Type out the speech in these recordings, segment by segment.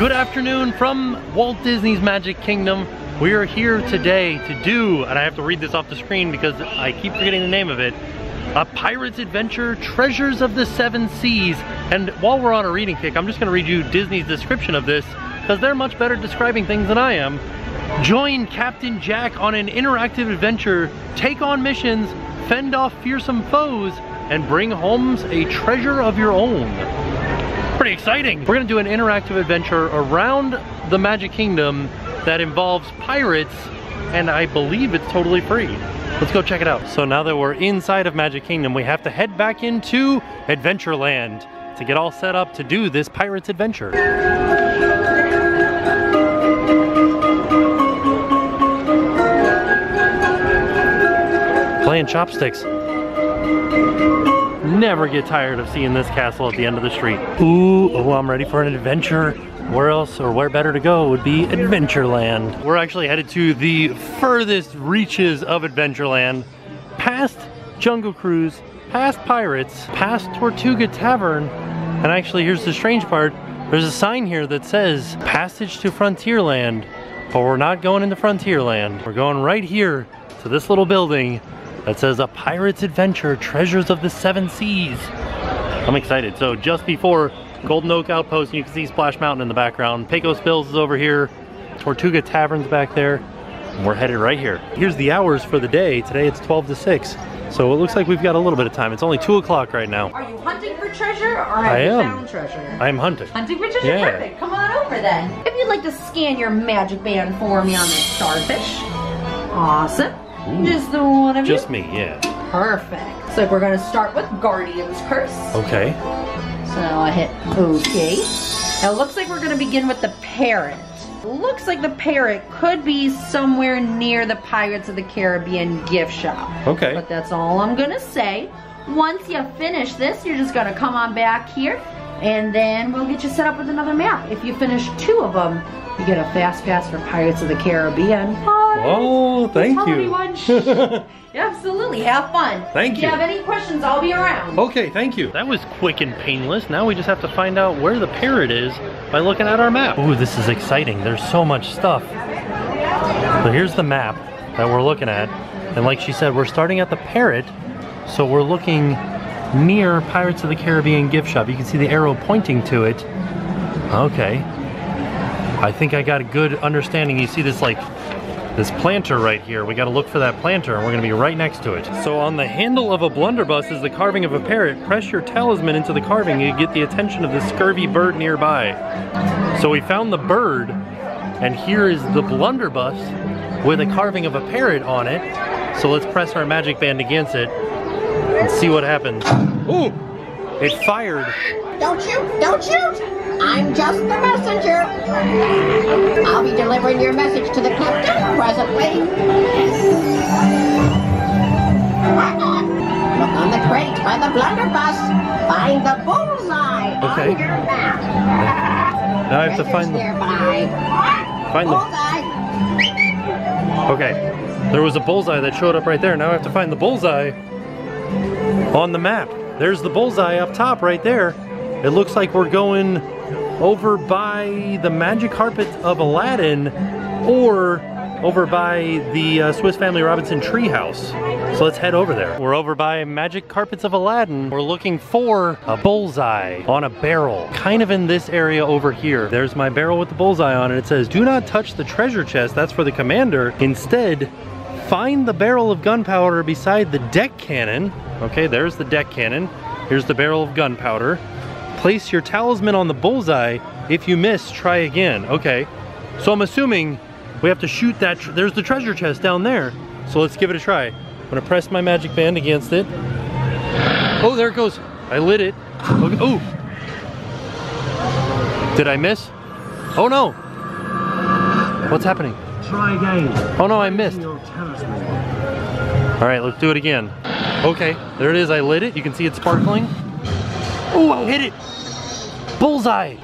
Good afternoon from Walt Disney's Magic Kingdom. We are here today to do, and I have to read this off the screen because I keep forgetting the name of it, a Pirate's Adventure Treasures of the Seven Seas. And while we're on a reading kick, I'm just gonna read you Disney's description of this because they're much better describing things than I am. Join Captain Jack on an interactive adventure, take on missions, fend off fearsome foes, and bring home a treasure of your own. Pretty exciting. We're gonna do an interactive adventure around the Magic Kingdom that involves pirates, and I believe it's totally free. Let's go check it out. So now that we're inside of Magic Kingdom, we have to head back into Adventureland to get all set up to do this pirate's adventure. Playing chopsticks. Never get tired of seeing this castle at the end of the street. Ooh, oh, I'm ready for an adventure. Where else or where better to go would be Adventureland. We're actually headed to the furthest reaches of Adventureland, past Jungle Cruise, past Pirates, past Tortuga Tavern, and actually here's the strange part, there's a sign here that says Passage to Frontierland, but we're not going into Frontierland. We're going right here to this little building that says A Pirate's Adventure, Treasures of the Seven Seas. I'm excited. So just before Golden Oak Outpost, you can see Splash Mountain in the background. Pecos Bills is over here. Tortuga Tavern's back there. And we're headed right here. Here's the hours for the day. Today it's 12 to 6. So it looks like we've got a little bit of time. It's only 2 o'clock right now. Are you hunting for treasure or have I you am. found treasure? I am hunting. Hunting for treasure? Yeah. Perfect. Come on over then. If you'd like to scan your magic band for me on this starfish. Awesome. Ooh. Just the one of Just you. me, yeah. Perfect. So we're gonna start with Guardian's Curse. Okay. So I hit OK. Now it looks like we're gonna begin with the parrot. Looks like the parrot could be somewhere near the Pirates of the Caribbean gift shop. Okay. But that's all I'm gonna say. Once you finish this, you're just gonna come on back here and then we'll get you set up with another map. If you finish two of them, you get a fast pass for Pirates of the Caribbean. Oh, thank you. anyone. Absolutely, have fun. Thank if you. If you have any questions, I'll be around. Okay, thank you. That was quick and painless. Now we just have to find out where the parrot is by looking at our map. Ooh, this is exciting. There's so much stuff. So here's the map that we're looking at. And like she said, we're starting at the parrot. So we're looking near Pirates of the Caribbean gift shop. You can see the arrow pointing to it. Okay. I think I got a good understanding. You see this like this planter right here. We gotta look for that planter and we're gonna be right next to it. So on the handle of a blunderbuss is the carving of a parrot. Press your talisman into the carving and you get the attention of the scurvy bird nearby. So we found the bird and here is the blunderbuss with a carving of a parrot on it. So let's press our magic band against it and see what happens. Ooh, it fired. Don't shoot! Don't shoot! I'm just the messenger. I'll be delivering your message to the captain presently. Look on the crate by the blunderbuss. Find the bullseye Okay. on your map. Now I have to find the nearby. find the. Okay. There was a bullseye that showed up right there. Now I have to find the bullseye on the map. There's the bullseye up top right there. It looks like we're going over by the magic carpet of Aladdin or over by the uh, Swiss Family Robinson treehouse. So let's head over there. We're over by Magic Carpets of Aladdin. We're looking for a bullseye on a barrel, kind of in this area over here. There's my barrel with the bullseye on it. It says, do not touch the treasure chest. That's for the commander. Instead, find the barrel of gunpowder beside the deck cannon. Okay, there's the deck cannon. Here's the barrel of gunpowder. Place your talisman on the bullseye. If you miss, try again. Okay, so I'm assuming we have to shoot that. tr- There's the treasure chest down there. So let's give it a try. I'm gonna press my magic band against it. Oh, there it goes. I lit it. Okay. Oh. Did I miss? Oh no. What's happening? Try again. Oh no, I missed. All right, let's do it again. Okay, there it is. I lit it. You can see it sparkling. Oh, I hit it. Bullseye.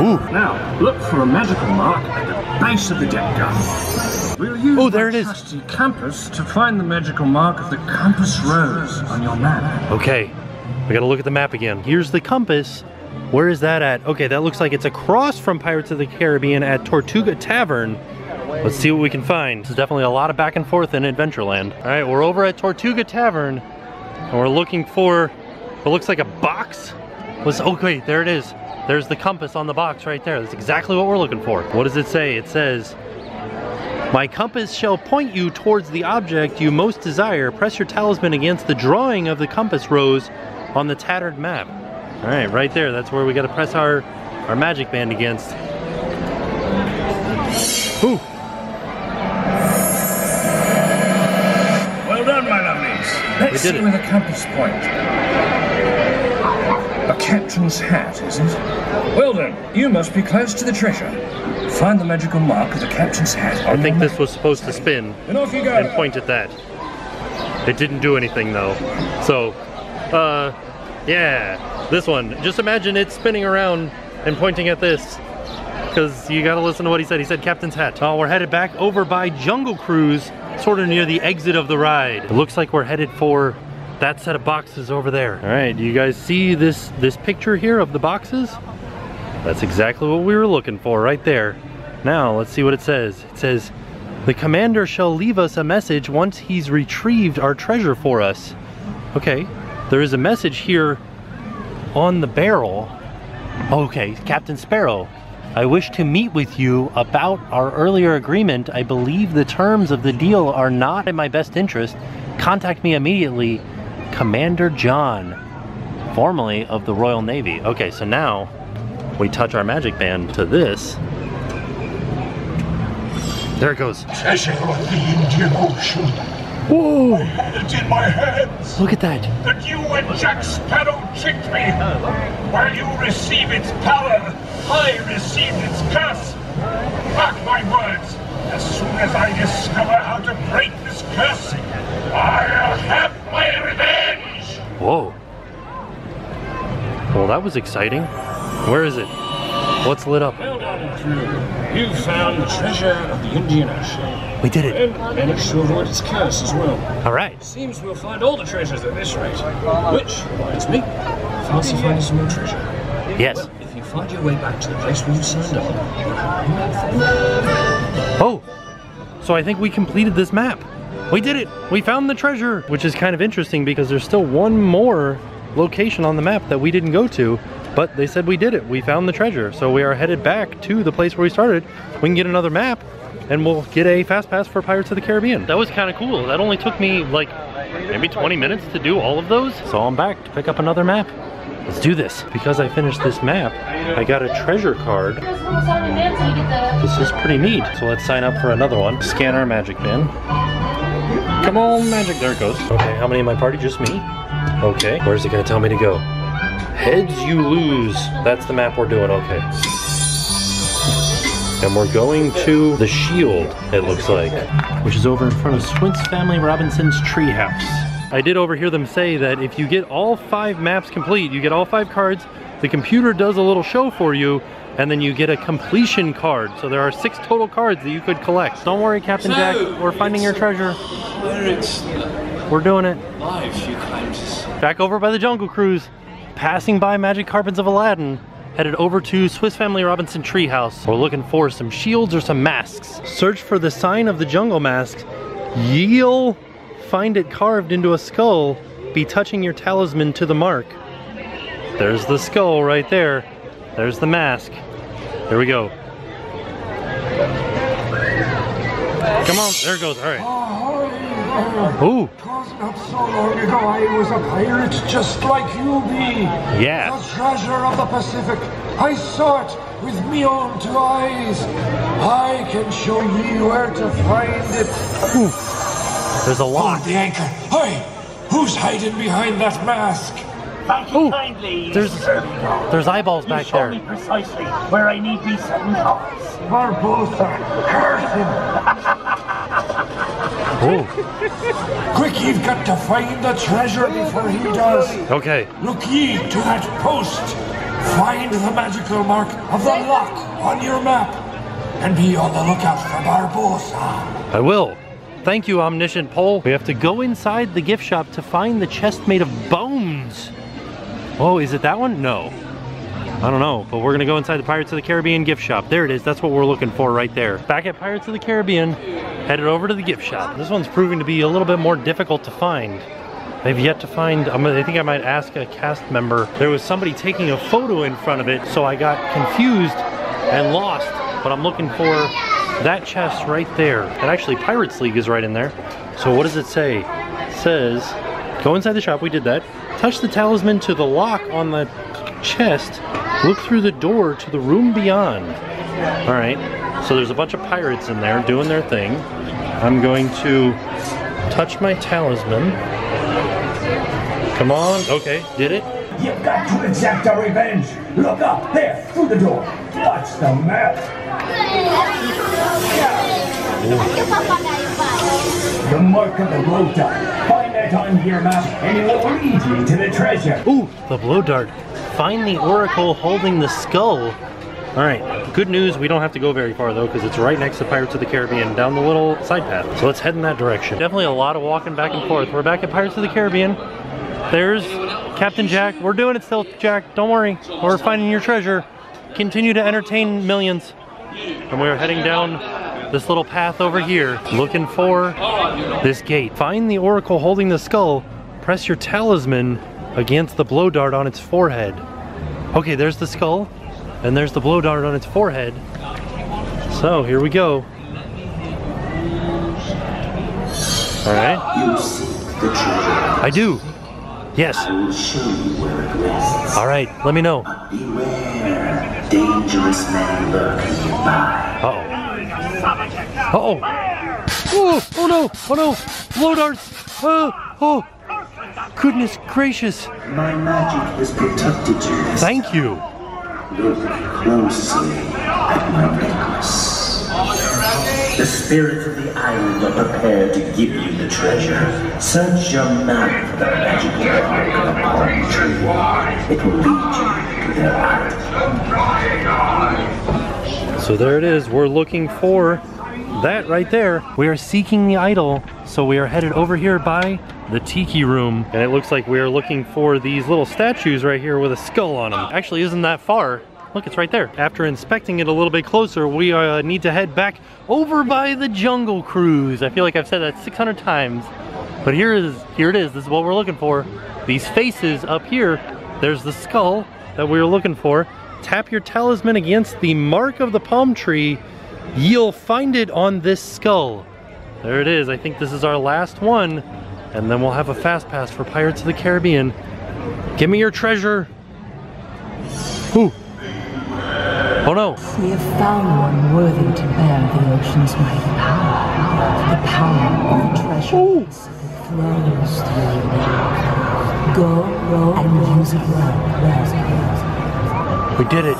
Ooh. Now, look for a magical mark at the base of the deck gun. We'll use Oh, there my it is. trusty compass to find the magical mark of the compass rose on your map. Okay, we gotta look at the map again. Here's the compass. Where is that at? Okay, that looks like it's across from Pirates of the Caribbean at Tortuga Tavern. Let's see what we can find. There's definitely a lot of back and forth in Adventureland. All right, we're over at Tortuga Tavern and we're looking for what looks like a box. Was okay, oh, there it is. There's the compass on the box right there. That's exactly what we're looking for. What does it say? It says, my compass shall point you towards the object you most desire. Press your talisman against the drawing of the compass rose on the tattered map. All right, right there. That's where we got to press our, our magic band against. Ooh, Well done, my lovelies. Let's did see it. where the compass point. A captain's hat, is it? Well then, you must be close to the treasure. Find the magical mark of the captain's hat. I think this was supposed to spin And off you go. and point at that. It didn't do anything though. So, uh, yeah, this one. Just imagine it spinning around and pointing at this. Because you gotta listen to what he said. He said Captain's Hat. Oh, we're headed back over by Jungle Cruise, sort of near the exit of the ride. It looks like we're headed for that set of boxes over there. All right, do you guys see this, this picture here of the boxes? That's exactly what we were looking for right there. Now, let's see what it says. It says, the commander shall leave us a message once he's retrieved our treasure for us. Okay, there is a message here on the barrel. Okay, Captain Sparrow. I wish to meet with you about our earlier agreement. I believe the terms of the deal are not in my best interest. Contact me immediately. Commander John, formerly of the Royal Navy. Okay, so now we touch our magic band to this. There it goes. Treasure of the Indian Ocean. Whoa! It's in my hands. Look at that. But you and Jack Sparrow tricked me. While you receive its power, I receive its curse. Mark my words. As soon as I discover how to break this curse, revenge. Whoa. Well, that was exciting. Where is it? What's lit up? Well done, crew. You found the treasure of the Indian Ocean. We did it. And managed to avoid its curse as well. All right. Seems we'll find all the treasures at this rate. Which reminds me, fancy finding some more treasure. Yes. If you find your way back to the place where you signed up, Oh, so I think we completed this map. We did it. We found the treasure, which is kind of interesting because there's still one more location on the map that we didn't go to, but they said we did it. We found the treasure. So we are headed back to the place where we started. We can get another map and we'll get a fast pass for Pirates of the Caribbean. That was kind of cool. That only took me like maybe 20 minutes to do all of those. So I'm back to pick up another map. Let's do this. Because I finished this map, I got a treasure card this is pretty neat. So let's sign up for another one. Scan our magic band. Come on, magic. There it goes. Okay, how many in my party? Just me? Okay. Where's it gonna tell me to go? Heads you lose. That's the map we're doing, okay. And we're going to the shield, it looks like. Which is over in front of Swiss Family Robinson's treehouse. I did overhear them say that if you get all five maps complete, you get all five cards, the computer does a little show for you, and then you get a completion card. So there are six total cards that you could collect. Don't worry, Captain Jack, we're finding your treasure. We're doing it. live few times. Back over by the Jungle Cruise, passing by Magic Carpets of Aladdin, headed over to Swiss Family Robinson Treehouse. We're looking for some shields or some masks. Search for the sign of the jungle mask. You'll find it carved into a skull. Be touching your talisman to the mark. There's the skull right there. There's the mask. Here we go. Come on, there it goes. All right. Oh, Ooh, Cause not so long ago I was a pirate just like you be. yeah. The treasure of the Pacific. I saw it with me own two eyes. I can show ye where to find it. There's a lot. Hold the anchor. Hey, who's hiding behind that mask? Thank you Ooh, kindly. there's- There's eyeballs You back show there. me precisely where I need be setting course. Barbossa, curse him. Ooh, Quick, you've got to find the treasure before he does. okay. Look ye to that post. Find the magical mark of the lock on your map. And be on the lookout for Barbossa. I will. Thank you, Omniscient Pole. We have to go inside the gift shop to find the chest made of bones. Oh, is it that one? No. I don't know, but we're gonna go inside the Pirates of the Caribbean gift shop. There it is, that's what we're looking for right there. Back at Pirates of the Caribbean, headed over to the gift shop. This one's proving to be a little bit more difficult to find. I've yet to find, I think I might ask a cast member. There was somebody taking a photo in front of it, so I got confused and lost, but I'm looking for that chest right there. And actually Pirates League is right in there. So what does it say? It says, go inside the shop, we did that. Touch the talisman to the lock on the chest. Look through the door to the room beyond. All right, so there's a bunch of pirates in there doing their thing. I'm going to touch my talisman. Come on, okay, did it? You've got to exact our revenge. Look up there, through the door. Watch the map. The mark of the blow dart. Find that on your map, and it will lead you to the treasure. Ooh, the blow dart. Find the oracle holding the skull. All right, good news, we don't have to go very far though, because it's right next to Pirates of the Caribbean, down the little side path. So let's head in that direction. Definitely a lot of walking back and forth. We're back at Pirates of the Caribbean. There's Captain Jack. We're doing it still, Jack. Don't worry. We're finding your treasure. Continue to entertain millions. And we're heading down this little path over here, looking for this gate. Find the oracle holding the skull. Press your talisman against the blow dart on its forehead. Okay, there's the skull, and there's the blow dart on its forehead. So here we go. All right. You seek the treasure. I do. Yes. I will show you where it rests. All right. Let me know. Beware, dangerous nearby. Uh oh. Uh oh. Oh, oh no. Oh no. Blow darts. Oh, oh. Goodness gracious. My magic has protected you. Thank you. Look closely at my necklace. The spirits of the island are prepared to give you the treasure. Search your map for the magical mark of the palm tree. It will lead you to their island. So there it is. We're looking for that right there. We are seeking the idol. So we are headed over here by the tiki room. And it looks like we are looking for these little statues right here with a skull on them. Actually isn't that far. Look, it's right there. After inspecting it a little bit closer, we uh, need to head back over by the Jungle Cruise. I feel like I've said that 600 times. But here is here it is. This is what we're looking for. These faces up here. There's the skull that we were looking for. Tap your talisman against the mark of the palm tree. You'll find it on this skull. There it is. I think this is our last one. And then we'll have a fast pass for Pirates of the Caribbean. Give me your treasure. Ooh. Oh no. We have found one worthy to bear the ocean's mighty power. The power of the treasure that flows through you. Go, go, and use it well. We did it.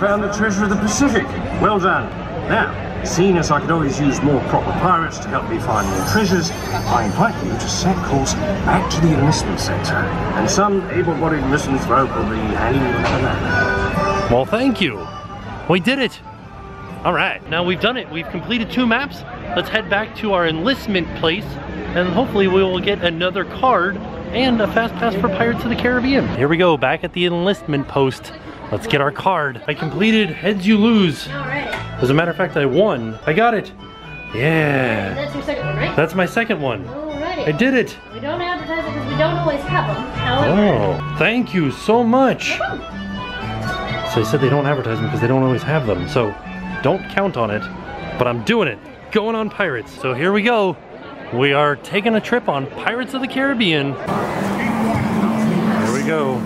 Found the treasure of the Pacific. Well done. Now, seeing as I could always use more proper pirates to help me find more treasures, I invite you to set course back to the enlistment center. And some able-bodied misanthrope will be handing you another map. Well, thank you. We did it. All right, now we've done it. We've completed two maps. Let's head back to our enlistment place and hopefully we will get another card and a fast pass for Pirates of the Caribbean. Here we go, back at the enlistment post. Let's get our card. I completed Heads You Lose. Right. As a matter of fact, I won. I got it. Yeah. That's your second one, right? That's my second one. Alrighty. I did it. We don't advertise it because we don't always have them. However, Oh, thank you so much. So they said they don't advertise them because they don't always have them. So don't count on it, but I'm doing it. Going on Pirates. So here we go. We are taking a trip on Pirates of the Caribbean. Here we go.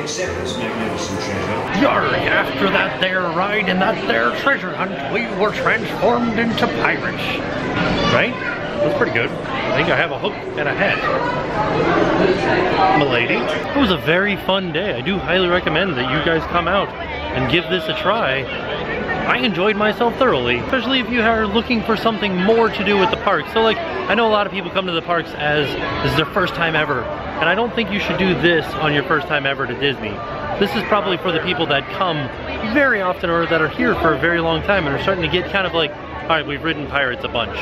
Accept this magnificent treasure. After that there ride and that there treasure hunt, we were transformed into pirates. Right? That's pretty good. I think I have a hook and a hat. Milady. It was a very fun day. I do highly recommend that you guys come out and give this a try. I enjoyed myself thoroughly, especially if you are looking for something more to do with the park. So like, I know a lot of people come to the parks as this is their first time ever, and I don't think you should do this on your first time ever to Disney. This is probably for the people that come very often or that are here for a very long time and are starting to get kind of like, all right, we've ridden Pirates a bunch.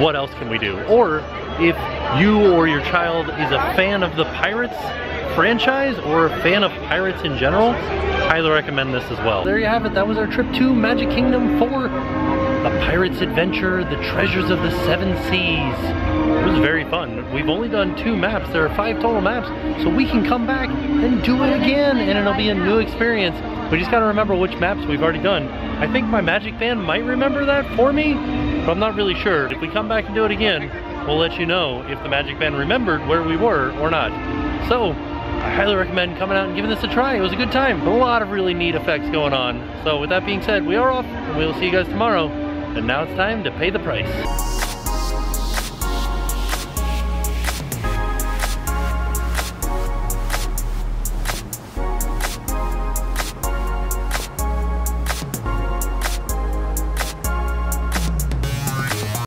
What else can we do? Or if you or your child is a fan of the Pirates franchise or a fan of pirates in general, highly recommend this as well. There you have it. That was our trip to Magic Kingdom for the Pirate's Adventure, the Treasures of the Seven Seas. It was very fun. We've only done two maps. There are five total maps, so we can come back and do it again, and it'll be a new experience. We just gotta remember which maps we've already done. I think my Magic Band might remember that for me, but I'm not really sure. If we come back and do it again, we'll let you know if the Magic Band remembered where we were or not. So, I highly recommend coming out and giving this a try. It was a good time. A lot of really neat effects going on. So with that being said, we are off and we'll see you guys tomorrow. And now it's time to pay the price.